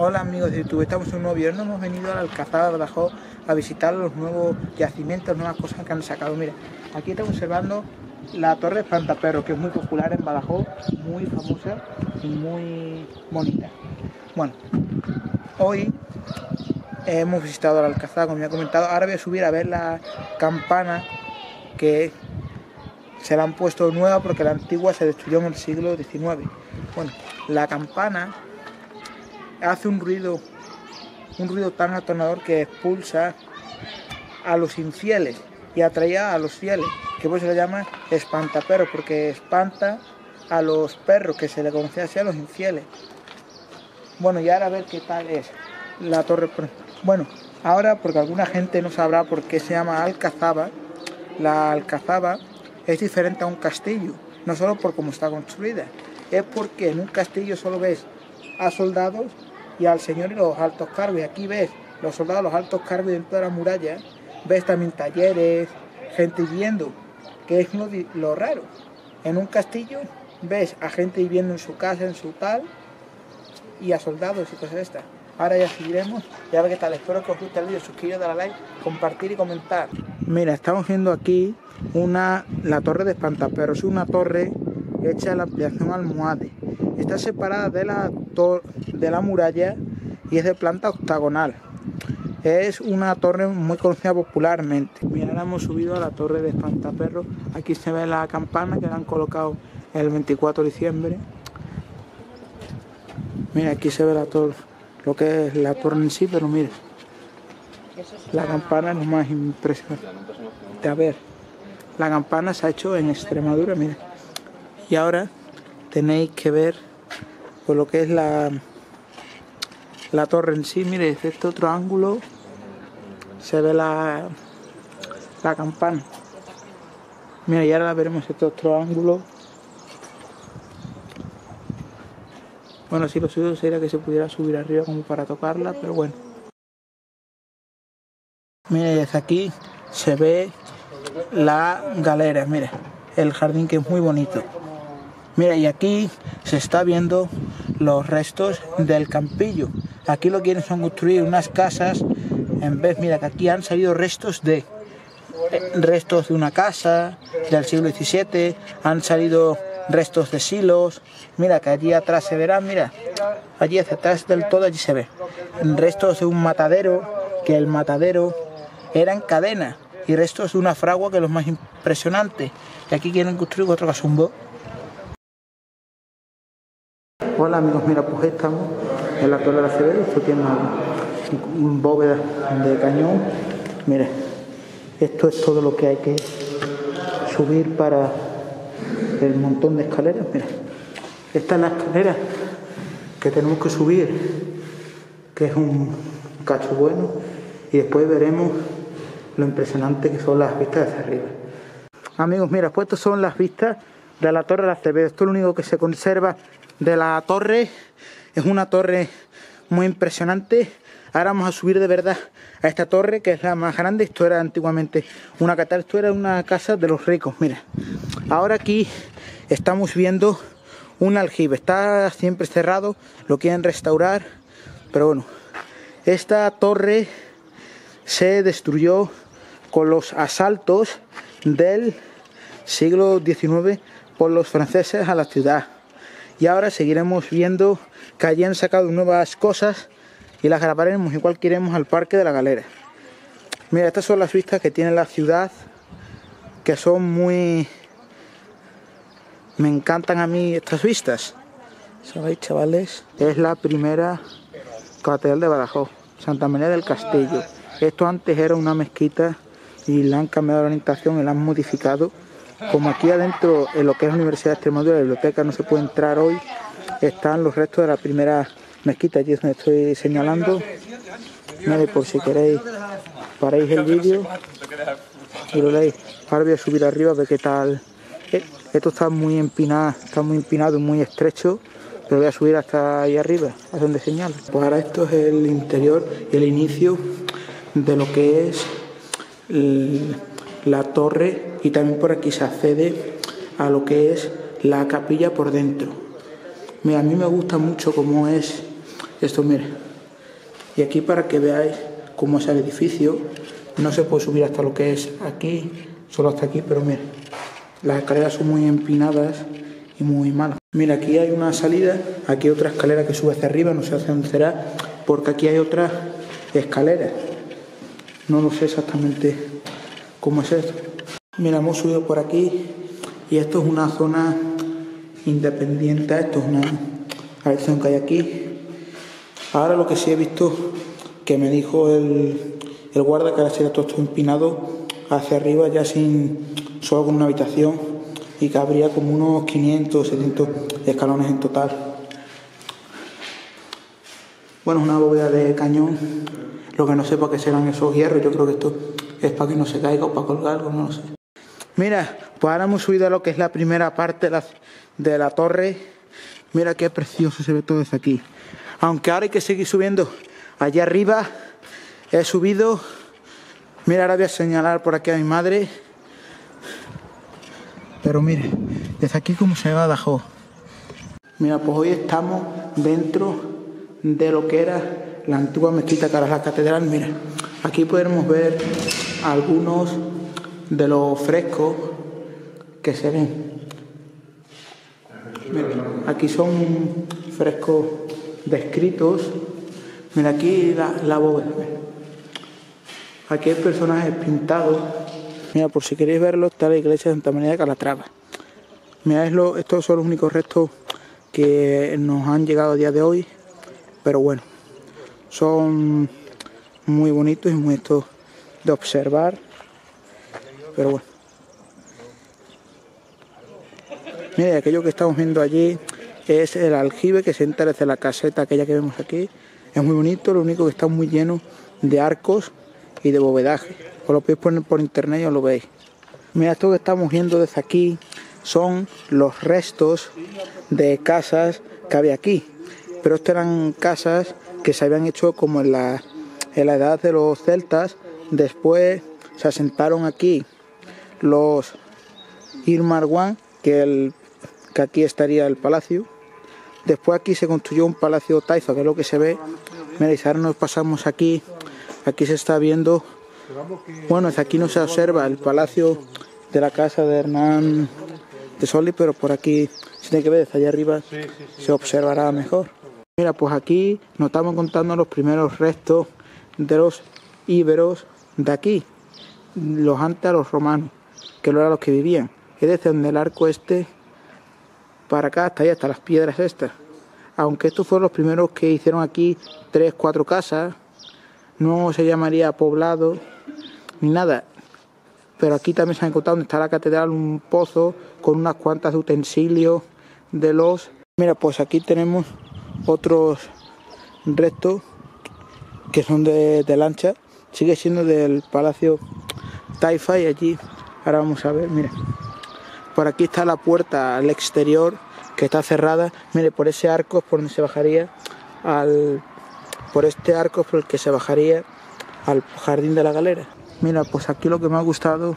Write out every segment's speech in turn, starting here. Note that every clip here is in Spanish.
Hola amigos de YouTube, estamos en un nuevo video. Hemos venido al Alcazaba de Badajoz a visitar los nuevos yacimientos, nuevas cosas que han sacado. Mira, aquí estamos observando la Torre Espantaperro, que es muy popular en Badajoz, muy famosa y muy bonita. Bueno, hoy hemos visitado el Alcazaba, como ya he comentado. Ahora voy a subir a ver la campana que se la han puesto nueva porque la antigua se destruyó en el siglo XIX. Bueno, la campana hace un ruido, un ruido tan atonador que expulsa a los infieles y atrae a los fieles, que por se le llama espantaperros, porque espanta a los perros, que se le conocía así a los infieles. Bueno, y ahora a ver qué tal es la torre. Bueno, ahora porque alguna gente no sabrá por qué se llama Alcazaba, la Alcazaba es diferente a un castillo, no solo por cómo está construida, es porque en un castillo solo ves a soldados y al señor y los altos cargos. Y aquí ves los soldados, los altos cargos dentro de la muralla, ves también talleres, gente viviendo, que es lo, raro. En un castillo ves a gente viviendo en su casa, en su tal, y a soldados y cosas estas. Ahora ya seguiremos y a ver qué tal. Espero que os guste el vídeo, suscribiros, darle a like, compartir y comentar. Mira, estamos viendo aquí una, la torre de espantaperros, una torre hecha la ampliación almohade. Está separada de la, de la muralla y es de planta octagonal. Es una torre muy conocida popularmente. Mira, ahora hemos subido a la torre de Espantaperros. Aquí se ve la campana que la han colocado el 24 de diciembre. Mira, aquí se ve la torre, lo que es la torre en sí, pero mira, la campana es lo más impresionante. A ver, la campana se ha hecho en Extremadura, mira. Y ahora tenéis que ver por lo que es la, la torre en sí. Mire, desde este otro ángulo se ve la, la campana. Mira, y ahora la veremos este otro ángulo. Bueno, si lo suyo sería que se pudiera subir arriba como para tocarla, pero bueno. Mira, desde aquí se ve la galera, mira, el jardín que es muy bonito. Mira, y aquí se está viendo los restos del campillo. Aquí lo quieren son construir unas casas, en vez, mira, que aquí han salido restos de eh, restos de una casa del siglo XVII, han salido restos de silos, mira que allí atrás se verá, mira, allí hacia atrás del todo allí se ve, restos de un matadero, que el matadero era en cadena, y restos de una fragua que es lo más impresionante, y aquí quieren construir otro casumbo. Hola amigos, mira, pues estamos en la Torre de Acevedo, esto tiene una, bóveda de cañón. Mire, esto es todo lo que hay que subir para el montón de escaleras. Mira, esta es la escalera que tenemos que subir, que es un cacho bueno, y después veremos lo impresionante que son las vistas desde arriba. Amigos, mira, pues estas son las vistas de la Torre de Acevedo. Esto es lo único que se conserva de la torre. Es una torre muy impresionante. Ahora vamos a subir de verdad a esta torre que es la más grande. Esto era antiguamente una catedral, esto era una casa de los ricos. Mira, ahora aquí estamos viendo un aljibe. Está siempre cerrado, lo quieren restaurar, pero bueno, esta torre se destruyó con los asaltos del siglo XIX por los franceses a la ciudad y ahora seguiremos viendo que allí han sacado nuevas cosas y las grabaremos igual que iremos al parque de la galera. Mira, estas son las vistas que tiene la ciudad, que son muy... Me encantan a mí estas vistas. ¿Sabéis, chavales? Es la primera catedral de Badajoz, Santa María del Castillo. Esto antes era una mezquita y le han cambiado la orientación y la han modificado como aquí adentro, en lo que es la Universidad de Extremadura, la biblioteca no se puede entrar hoy, están los restos de la primera mezquita, allí es donde estoy señalando. Por si queréis, paréis el vídeo y lo leéis. Ahora voy a subir arriba a ver qué tal. Eh, esto está muy empinado, está muy empinado y muy estrecho, pero voy a subir hasta ahí arriba, a donde señalo. Pues ahora esto es el interior y el inicio de lo que es el, la torre y también por aquí se accede a lo que es la capilla por dentro. a mí me gusta mucho cómo es Esto, mire. Y aquí para que veáis cómo es el edificio, no se puede subir hasta lo que es aquí, solo hasta aquí, pero mire, las escaleras son muy empinadas y muy malas. Mira, aquí hay una salida, aquí otra escalera que sube hacia arriba, no sé hacia dónde será, porque aquí hay otra escalera. No lo sé exactamente cómo es esto. Mira, hemos subido por aquí y esto es una zona independiente, esto es una habitación que hay aquí. Ahora lo que sí he visto que me dijo el, guarda que ahora sería todo esto empinado hacia arriba ya sin solo con una habitación y que habría como unos 500 700 escalones en total. Bueno, es una bóveda de cañón. Lo que no sé para qué serán esos hierros, yo creo que esto es para que no se caiga o para colgar algo, no lo sé. Mira, pues ahora hemos subido a lo que es la primera parte de la, torre. Mira qué precioso se ve todo desde aquí. Aunque ahora hay que seguir subiendo. Allá arriba he subido. Mira, ahora voy a señalar por aquí a mi madre. Pero mire, desde aquí como se ve Badajoz. Mira, pues hoy estamos dentro de lo que era la antigua mezquita ahora es la catedral. Mira, aquí podemos ver algunos de los frescos que se ven. Aquí son frescos descritos. Mira aquí la, la bóveda. Aquí hay personajes pintados. Mira, por si queréis verlo, está la iglesia de Santa María de Calatrava. Mira, es estos son los únicos restos que nos han llegado a día de hoy. Pero bueno, son muy bonitos y muy estos de observar. Pero bueno. Mire, aquello que estamos viendo allí es el aljibe que se entra desde la caseta aquella que vemos aquí. Es muy bonito, lo único que está muy lleno de arcos y de bovedaje. Os lo podéis poner por internet y os lo veis. Mira, esto que estamos viendo desde aquí son los restos de casas que había aquí. Pero estas eran casas que se habían hecho como en la, en la edad de los celtas. Después se asentaron aquí los Irmarwan, que, el, que aquí estaría el palacio. Después aquí se construyó un palacio taifa, que es lo que se ve. Mira, y ahora nos pasamos aquí. Aquí se está viendo, bueno, desde aquí no se observa el palacio de la casa de Hernán de Soli, pero por aquí se tiene que ver, desde allá arriba se observará mejor. Mira, pues aquí nos estamos contando los primeros restos de los íberos de aquí, los antes a los romanos que no eran los que vivían. Es desde donde el arco este para acá, hasta ahí, hasta las piedras estas. Aunque estos fueron los primeros que hicieron aquí tres, cuatro casas, no se llamaría poblado ni nada. Pero aquí también se ha encontrado donde está la catedral un pozo con unas cuantas utensilios de los... Mira, pues aquí tenemos otros restos que son de, de lancha. Sigue siendo del Palacio Taifa y allí Ahora vamos a ver, mire. Por aquí está la puerta al exterior que está cerrada. Mire, por ese arco es por donde se bajaría al. Por este arco es por el que se bajaría al jardín de la galera. Mira, pues aquí lo que me ha gustado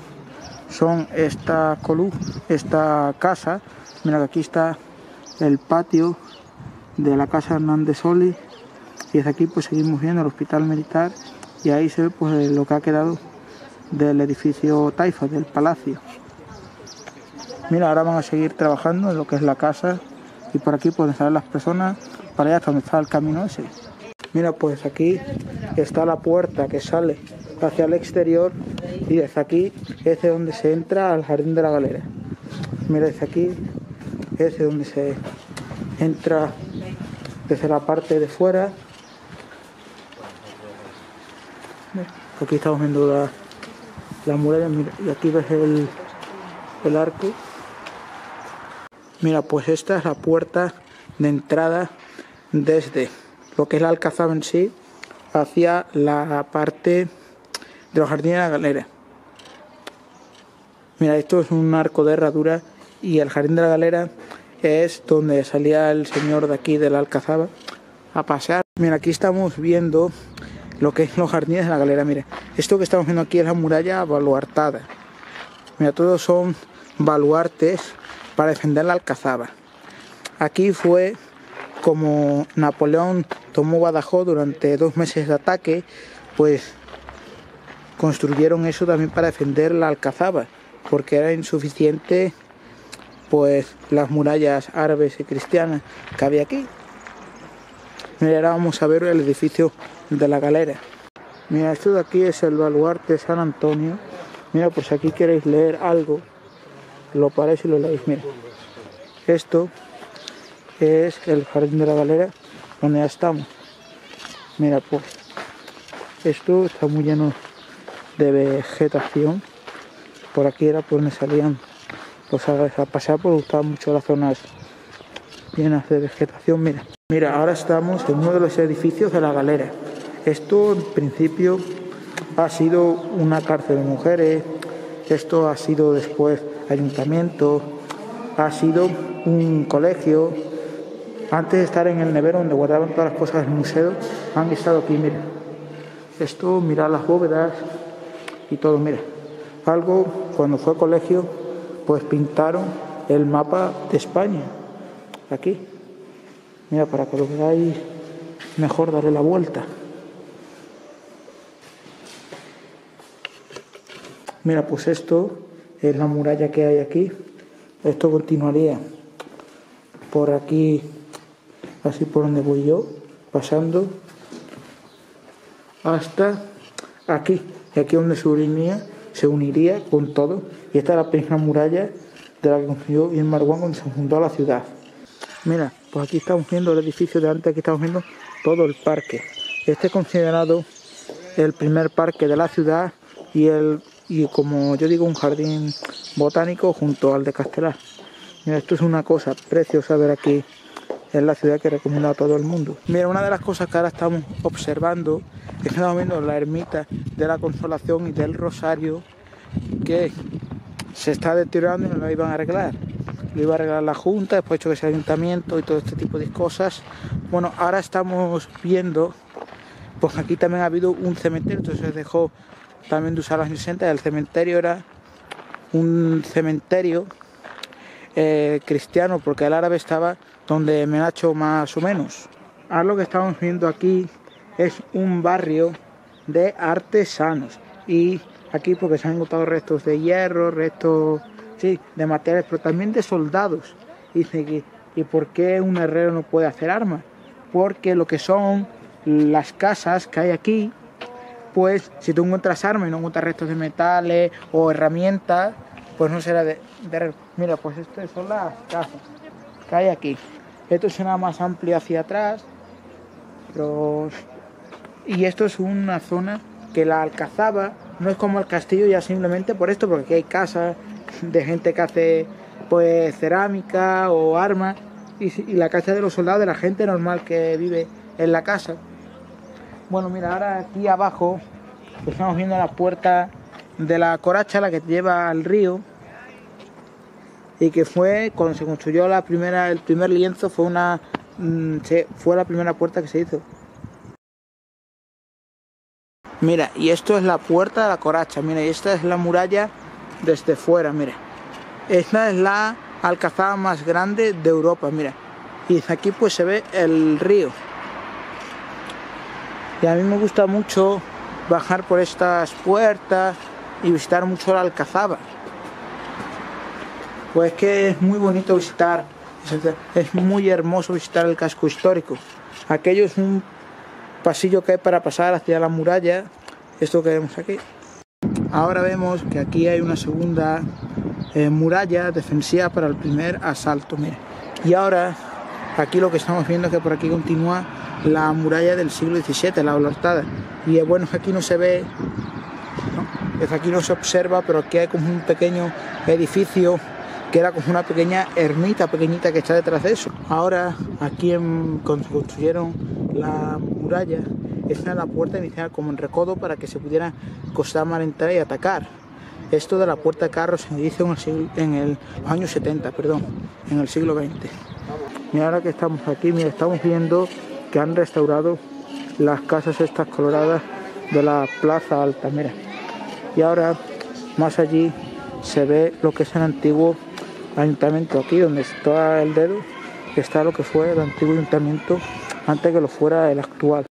son esta columna, esta casa. Mira que aquí está el patio de la casa Hernández Soli y desde aquí pues seguimos viendo el hospital militar y ahí se ve pues lo que ha quedado del edificio Taifa, del palacio. Mira, ahora van a seguir trabajando en lo que es la casa y por aquí pueden salir las personas para allá hasta donde está el camino ese. Mira, pues aquí está la puerta que sale hacia el exterior y desde aquí es de donde se entra al jardín de la galera. Mira, desde aquí es de donde se entra desde la parte de fuera. Aquí estamos viendo la, la muralla, mira, y aquí ves el, el arco. Mira, pues esta es la puerta de entrada desde lo que es la alcazaba en sí hacia la parte de los jardines de la galera. Mira, esto es un arco de herradura y el jardín de la galera es donde salía el señor de aquí de la alcazaba a pasear. Mira, aquí estamos viendo lo que es los jardines de la galera. Mira, esto que estamos viendo aquí es la muralla baluartada. Mira, todos son baluartes para defender la alcazaba. Aquí fue como Napoleón tomó Badajoz durante dos meses de ataque, pues construyeron eso también para defender la Alcazaba, porque era insuficiente pues las murallas árabes y cristianas que había aquí. Mira, ahora vamos a ver el edificio de la galera. Mira, esto de aquí es el baluarte San Antonio. Mira, pues si aquí queréis leer algo, lo paráis y lo leéis. Mira, esto es el jardín de la galera donde ya estamos. Mira, pues esto está muy lleno de vegetación. Por aquí era por donde salían los árabes a pasar porque gustaban mucho las zonas llenas de vegetación. Mira, mira, ahora estamos en uno de los edificios de la galera. Esto en principio ha sido una cárcel de mujeres, esto ha sido después ayuntamiento, ha sido un colegio. Antes de estar en el nevero donde guardaban todas las cosas del museo, han estado aquí, mira. Esto, mira las bóvedas y todo, mira. Algo, cuando fue colegio, pues pintaron el mapa de España. Aquí. Mira, para que lo veáis mejor, darle la vuelta. Mira, pues esto es la muralla que hay aquí. Esto continuaría por aquí, así por donde voy yo, pasando hasta aquí. Y aquí donde se uniría, se uniría con todo. Y esta es la pequeña muralla de la que construyó Ibn Marwan cuando se fundó la ciudad. Mira, pues aquí estamos viendo el edificio de antes, aquí estamos viendo todo el parque. Este es considerado el primer parque de la ciudad y el y como yo digo un jardín botánico junto al de Castelar. Mira, esto es una cosa preciosa ver aquí en la ciudad que recomiendo a todo el mundo. Mira, una de las cosas que ahora estamos observando es estamos viendo la ermita de la Consolación y del Rosario que se está deteriorando y no lo iban a arreglar. Lo iba a arreglar la Junta, después hecho que sea ayuntamiento y todo este tipo de cosas. Bueno, ahora estamos viendo, pues aquí también ha habido un cementerio, entonces se dejó también de usar años 60. El cementerio era un cementerio eh, cristiano, porque el árabe estaba donde me hecho más o menos. Ahora lo que estamos viendo aquí es un barrio de artesanos y aquí porque se han encontrado restos de hierro, restos sí, de materiales, pero también de soldados. ¿y por qué un herrero no puede hacer armas? Porque lo que son las casas que hay aquí pues si tú encuentras armas y no encuentras restos de metales o herramientas, pues no será de, Mira, pues estas son las casas que hay aquí. Esto es una más amplia hacia atrás, y esto es una zona que la alcazaba, no es como el castillo ya simplemente por esto, porque aquí hay casas de gente que hace pues cerámica o armas, y, y la casa de los soldados de la gente normal que vive en la casa. Bueno, mira, ahora aquí abajo estamos viendo la puerta de la coracha, la que lleva al río. Y que fue, cuando se construyó la primera, el primer lienzo, fue una mm, fue la primera puerta que se hizo. Mira, y esto es la puerta de la coracha, mira, y esta es la muralla desde fuera, mira. Esta es la alcazaba más grande de Europa, mira. Y aquí pues se ve el río. Y a mí me gusta mucho bajar por estas puertas y visitar mucho la Alcazaba. Pues que es muy bonito visitar, es muy hermoso visitar el casco histórico. Aquello es un pasillo que hay para pasar hacia la muralla, esto que vemos aquí. Ahora vemos que aquí hay una segunda eh, muralla defensiva para el primer asalto. Mira. Y ahora aquí lo que estamos viendo es que por aquí continúa la muralla del siglo XVII, la Olortada. Y bueno, aquí no se ve, ¿no? aquí no se observa, pero aquí hay como un pequeño edificio que era como una pequeña ermita pequeñita que está detrás de eso. Ahora, aquí en, construyeron la muralla, esta la puerta inicial como en recodo para que se pudiera costar mal entrar y atacar. Esto de la puerta de carros se hizo en, el en el, los años 70, perdón, en el siglo XX. Y ahora que estamos aquí, mira, estamos viendo que han restaurado las casas estas coloradas de la Plaza Alta, mira. Y ahora, más allí, se ve lo que es el antiguo ayuntamiento aquí, donde está el dedo, está lo que fue el antiguo ayuntamiento antes que lo fuera el actual.